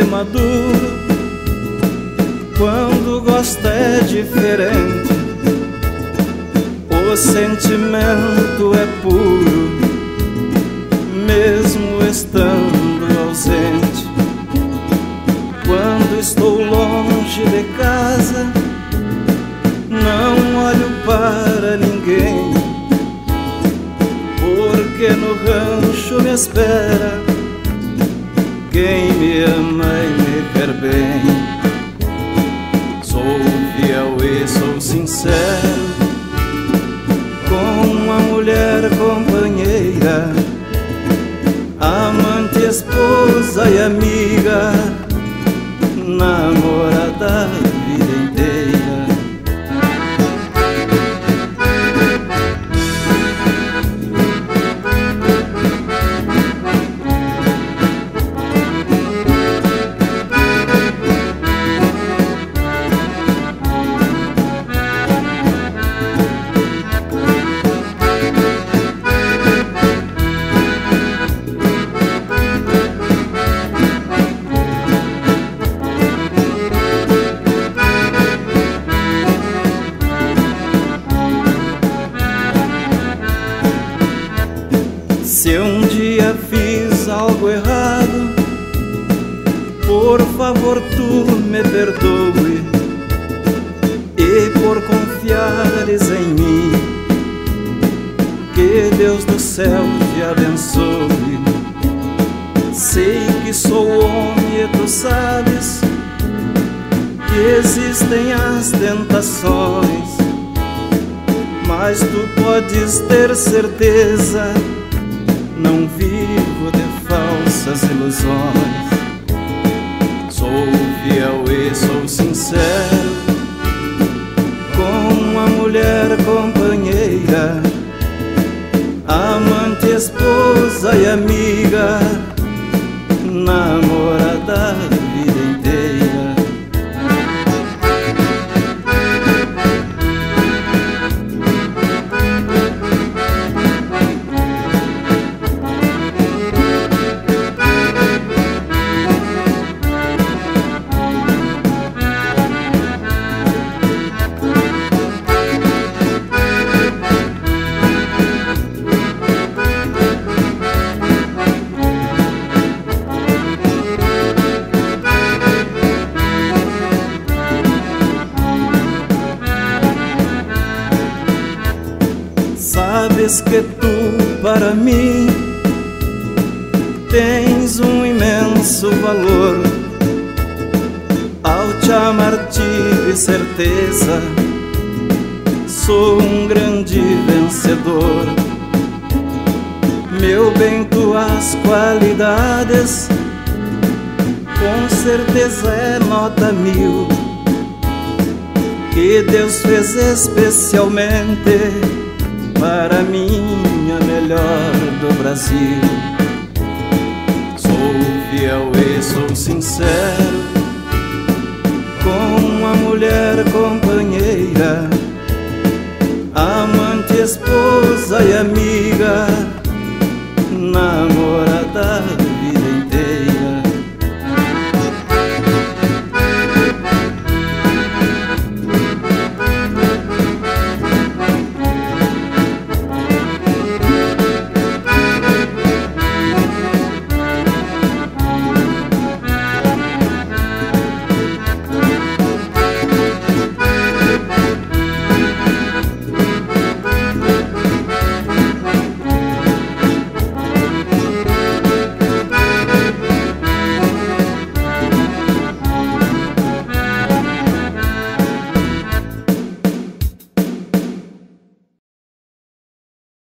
maduro quando gosta é diferente. O sentimento é puro, mesmo estando ausente. Quando estou longe de casa, não olho para ninguém, porque no rancho me espera mulher companheira, amante, esposa e amiga, namorada Se um dia fiz algo errado, por favor tu me perdoe e por confiares em mim, que Deus do céu te abençoe. Sei que sou homem e tu sabes que existem as tentações, mas tu podes ter certeza não vivo de falsas ilusões. Sou fiel e sou sincero com a mulher companheira, amante, esposa e amiga, Sabes que tu para mim tens um imenso valor. Ao te amar tive certeza, sou um grande vencedor. Meu bem, tuas qualidades, com certeza é nota mil. Que Deus fez especialmente para minha melhor do Brasil. Sou fiel e sou sincero com a mulher companheira, amante, esposa e amiga